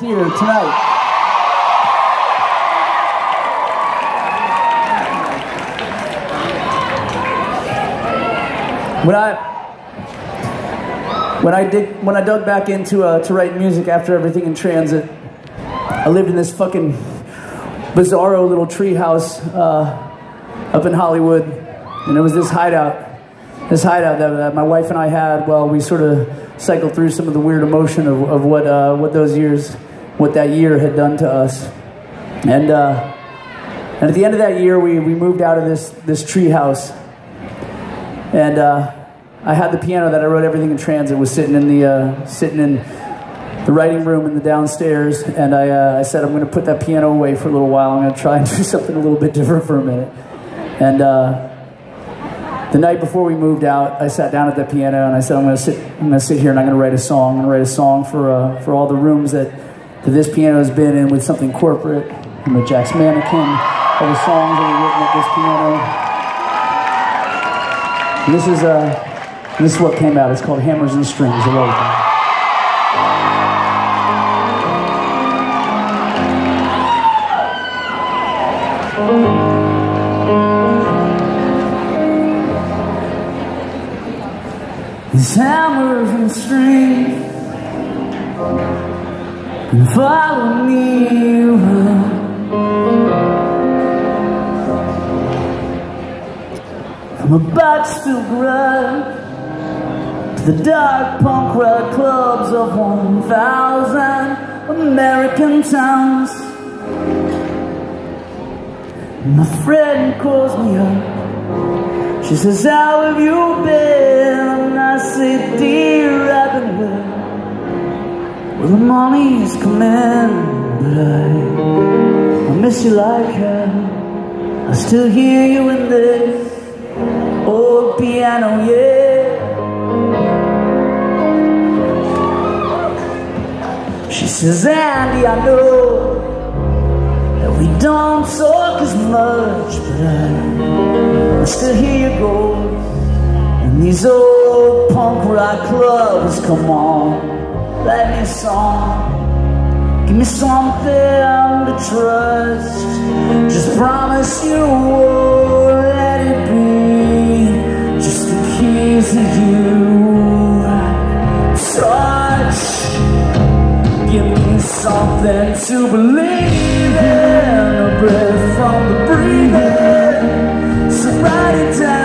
here tonight. When I when I dig when I dug back into uh, to write music after everything in transit, I lived in this fucking bizarro little treehouse uh, up in Hollywood, and it was this hideout, this hideout that, that my wife and I had while we sort of cycled through some of the weird emotion of, of what uh, what those years, what that year had done to us, and uh, and at the end of that year, we, we moved out of this this treehouse and uh, I had the piano that I wrote everything in transit was sitting in the uh, sitting in the writing room in the downstairs, and I, uh, I said I'm going to put that piano away for a little while. I'm going to try and do something a little bit different for a minute. And uh, the night before we moved out, I sat down at the piano and I said I'm going to sit I'm going to sit here and I'm going to write a song. I'm going to write a song for uh, for all the rooms that that this piano has been in with Something Corporate. I'm a Jack's Mannequin. All the songs that were written at this piano. And this is uh, this is what came out. It's called Hammers and Strings. Lullaby. These hammers and strings can follow me around. From a to garage to the dark punk rock clubs of 1,000 American towns. My friend calls me up. She says, How have you been? Come in, but I, I miss you like hell. I still hear you in this old piano, yeah. She says, Andy, I know that we don't talk as much, but I, I still hear you go. And these old punk rock clubs, come on, write me song. Give me something to trust. Just promise you won't let it be. Just the keys to you. Touch. Give me something to believe in. A breath from the breathing. So write it down.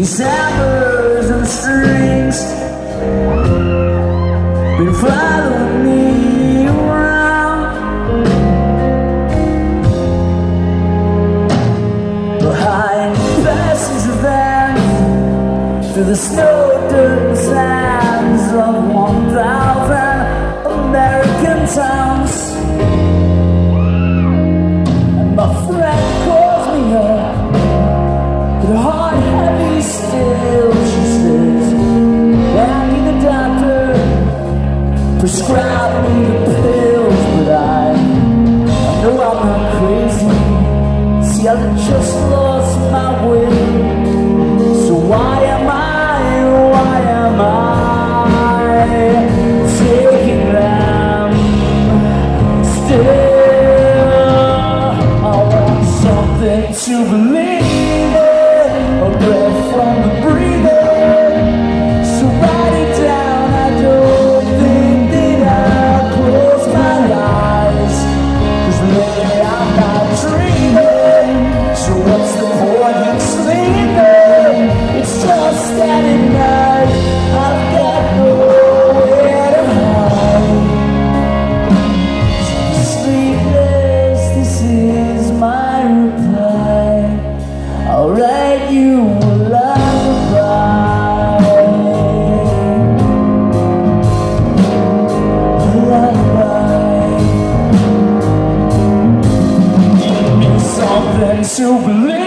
These hammers and strings been following through the snow dirt sands of 1,000 American towns. Still